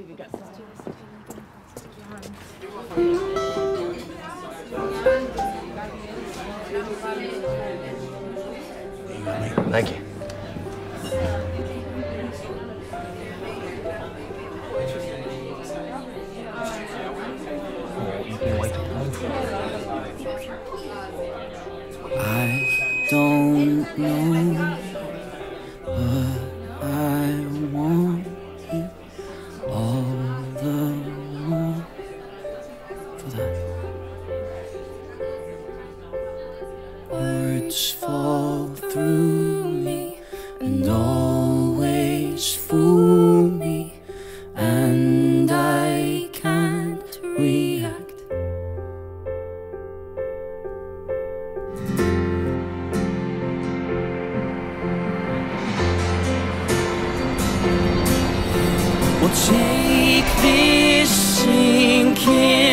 even get started. Thank you. You've been waiting home for I don't know, for that. Words fall through me and always fool me, and I can't react. We'll take this sinking